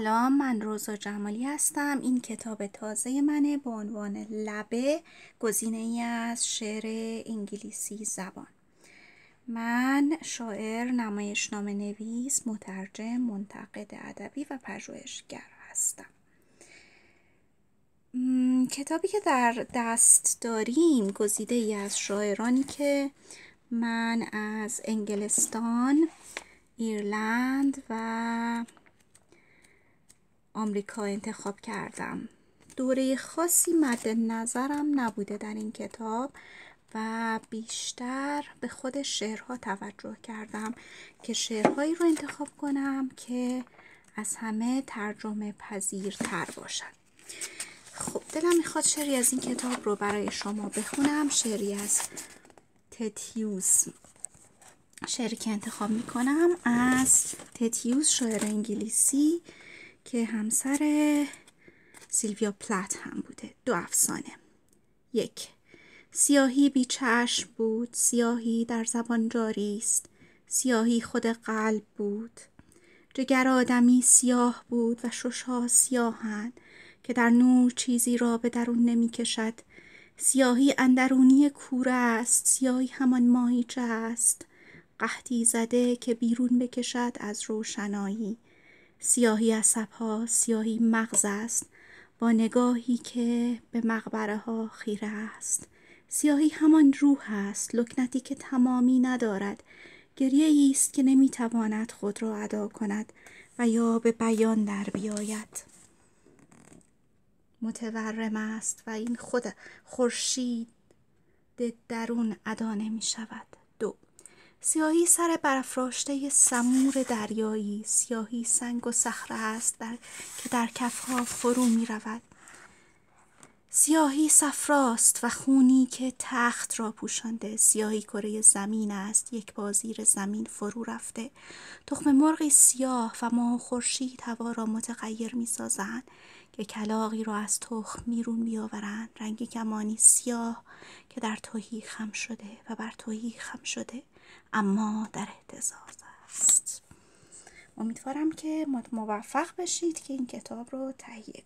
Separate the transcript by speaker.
Speaker 1: سلام من روزا جمالی هستم. این کتاب تازه منه با عنوان لبه گزینه ای از شعر انگلیسی زبان. من شاعر نام نویس مترجم منتقد ادبی و پژوهشگر هستم. کتابی که در دست داریم گزیده ای از شاعرانی که من از انگلستان ایرلند و آمریکا انتخاب کردم. دوره خاصی مد نظرم نبوده در این کتاب و بیشتر به خود شعرها توجه کردم که شعرهایی رو انتخاب کنم که از همه ترجمه پذیرتر باشن. خب دلم می‌خواد شعری از این کتاب رو برای شما بخونم. شعری از تتیوز شعری که انتخاب می‌کنم از تتیوز شاعر انگلیسی. که همسر سیلویا پلات هم بوده. دو افسانه. یک سیاهی بی چشم بود سیاهی در زبان جاری است سیاهی خود قلب بود. جگر آدمی سیاه بود و ششها سیاهند که در نور چیزی را به درون نمی کشد. سیاهی اندرونی کوره است سیاهی همان ماهیچه است. قحطی زده که بیرون بکشد از روشنایی. سیاهی عصبها سیاهی مغز است. با نگاهی که به مقبره ها خیره است. سیاهی همان روح است لکنتی که تمامی ندارد. گریه است که نمی‌تواند خود را ادا کند و یا به بیان در بیاید. متورم است و این خود خورشید درون ادا نمی شود سیاهی سر برافراشته سمور دریایی. سیاهی سنگ و صخره است در... که در کفها فرو می رود سیاهی صفراست و خونی که تخت را پوشانده. سیاهی کره زمین است. یک بازیر زمین فرو رفته. تخم مرغی سیاه و ماه خورشید هوا را متغیر می سازند که کلاقی را از تخم میرون بیاورند. رنگ کمانی سیاه که در توهی خم شده و بر توهی خم شده اما در احتزاز است. امیدوارم که موفق بشید که این کتاب رو تهیه کنید.